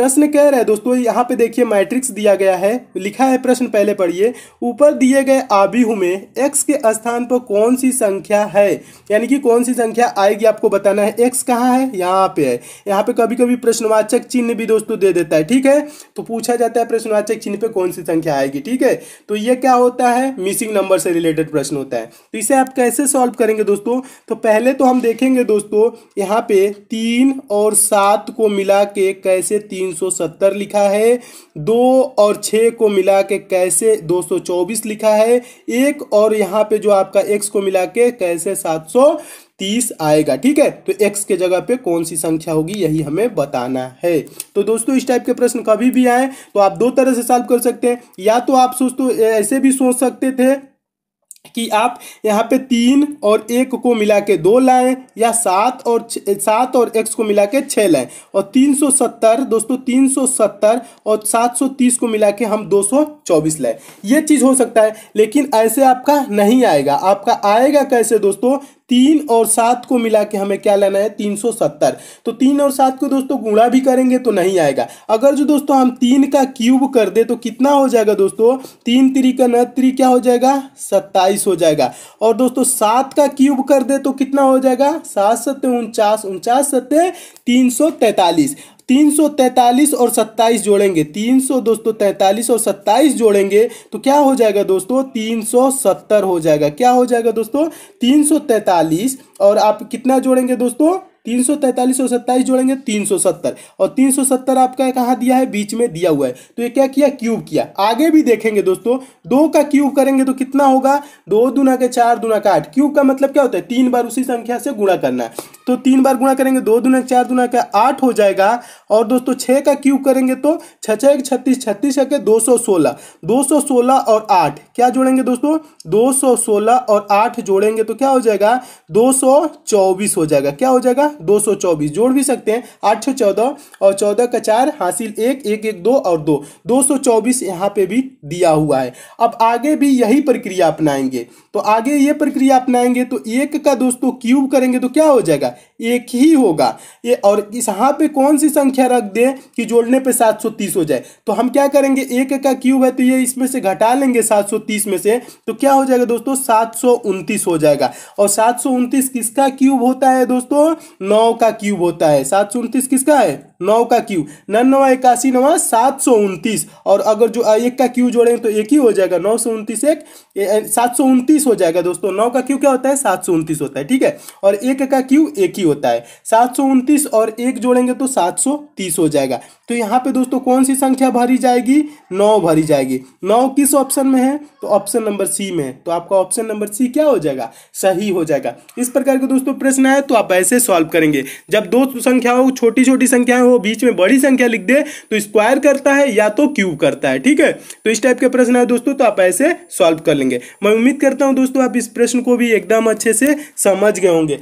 प्रश्न कह रहा है दोस्तों, यहाँ पे देखिए मैट्रिक्स दिया गया है, लिखा है प्रश्न पहले पढ़िए। ऊपर दिए गए आबिहु में एक्स के स्थान पर कौन सी संख्या है? यानी कि कौन सी संख्या आएगी आपको बताना है एक्स कहाँ है? यहाँ पे है। यहाँ पे कभी कभी प्रश्नवाचक चिन्ह भी दोस्तों दे देता है, ठीक है? तो पूछा जाता है प्रश्नवाचक चिन्ह पे कौन सी संख्या आएगी, ठीक है? तो ये क्या होता है? मिसिंग नंबर से रिलेटेड प्रश्न होता है। तो इसे आप कैसे सॉल्व करेंगे दोस्तों? तो पहले तो हम देखेंगे दोस्तों, यहाँ पे तीन और सात को मिला के कैसे तीन सौ सत्तर लिखा है, दो और छः को मिला के कैसे दो सौ चौबीस लिखा है, एक और यहाँ पे जो आपका एक्स को मिला के कैसे सात सौ तीस आएगा, ठीक है? तो x के जगह पे कौन सी संख्या होगी, यही हमें बताना है। तो दोस्तों, इस टाइप के प्रश्न कभी भी आए तो आप दो तरह से सॉल्व कर सकते हैं। या तो आप दोस्तों ऐसे भी सोच सकते थे कि आप यहाँ पे तीन और एक को मिला के दो लाएँ या सात और सात और एक्स को मिला के छः लाएँ। और तीन सौ सत्तर, दोस्तों, तीन सौ सत्तर और सात सौ तीस को मिला के हम दो सौ चौबीस लाएँ। ये चीज़ हो सकता है, लेकिन ऐसे आपका नहीं आएगा। आपका आएगा कैसे, दोस्तों? तीन और सात को मिला के हमें क्या लेना है? तीन सौ सत्तर। तो तीन और सात को दोस्तों गुणा भी करेंगे तो नहीं आएगा। अगर जो दोस्तों हम तीन का क्यूब कर दे तो कितना हो जाएगा दोस्तों? तीन त्री का नी क्या हो जाएगा? सत्ताईस हो जाएगा। और दोस्तों सात का क्यूब कर दे तो कितना हो जाएगा? सात सत्य उनचास उनचास सत्य तीन सौ तैतालीस। तीन सौ तैतालीस और सत्ताईस जोड़ेंगे। तीन सौ दोस्तों, तैतालीस और सत्ताईस जोड़ेंगे तो क्या हो जाएगा दोस्तों? तीन सौ सत्तर हो जाएगा। क्या हो जाएगा दोस्तों? तीन सौ तैतालीस और आप कितना जोड़ेंगे दोस्तों? तीन सौ तैंतालीस और सत्ताईस जोड़ेंगे तीन सौ सत्तर। और तीन सौ सत्तर आपका कहाँ दिया है? बीच में दिया हुआ है। तो ये क्या किया? क्यूब किया। आगे भी देखेंगे दोस्तों, दो का क्यूब करेंगे तो कितना होगा? दो दुना के चार दुना का आठ। क्यूब का मतलब क्या होता है? तीन बार उसी संख्या से गुणा करना है। तो तीन बार गुणा करेंगे, दो दुना चार दुना का आठ हो जाएगा। और दोस्तों छः का क्यूब करेंगे तो छः छः छत्तीस छत्तीस के दो सौ सोलह। दो सौ सोलह और आठ। क्या जोड़ेंगे दोस्तों? दो सौ सोलह और आठ जोड़ेंगे तो क्या हो जाएगा? दो सौ चौबीस हो जाएगा। क्या हो जाएगा? दो सौ चौबीस। जोड़ भी सकते हैं। आठ सौ चौदह और चौदह का चार, हासिल एक एक एक, दो और दो। दो सौ चौबीस यहाँ पे भी दिया हुआ है। अब आगे भी यही प्रक्रिया अपनाएँगे। तो आगे ये प्रक्रिया अपनाएँगे तो एक का दोस्तों क्यूब करेंगे तो क्या हो जाएगा? एक ही होगा। ये और इस यहाँ पे कौन सी संख्या रख दे कि जोड़ने पे सात सौ तीस हो जाए? तो हम क्या करेंगे? एक का क्यूब है तो ये इसमें से घटा लेंगे सात सौ तीस में से। तो क्या हो जाएगा दोस्तों? सात सौ उनतीस हो जाएगा। और सात सौ उनतीस किसका क्यूब होता है दोस्तों? नौ का क्यूब होता है। सात सौ उनतीस किसका है? नौ का क्यू। नन नवा इक्यासी नवा सात सौ उनतीस। और अगर जो एक का क्यू जोड़ेंगे तो एक ही हो जाएगा, नौ सौ उनतीस एक। सात सौ उनतीस हो जाएगा दोस्तों। नौ का क्यू क्या होता है? सात सौ उनतीस होता है, ठीक है? और एक का क्यू एक ही होता है। सात सौ उनतीस और एक जोड़ेंगे तो सात सौ तीस हो जाएगा। तो यहाँ पे दोस्तों कौन सी संख्या भरी जाएगी? नौ भरी जाएगी। नौ किस ऑप्शन में है? तो ऑप्शन नंबर सी में है। तो आपका ऑप्शन नंबर सी क्या हो जाएगा? सही हो जाएगा। इस प्रकार के दोस्तों प्रश्न आए तो आप ऐसे सॉल्व करेंगे। जब दो संख्याओं छोटी छोटी संख्याएँ हो, बीच में बड़ी संख्या लिख दे तो स्क्वायर करता है या तो क्यूब करता है, ठीक है? तो इस टाइप के प्रश्न है दोस्तों तो आप ऐसे सॉल्व कर लेंगे। मैं उम्मीद करता हूँ दोस्तों, आप इस प्रश्न को भी एकदम अच्छे से समझ गए होंगे।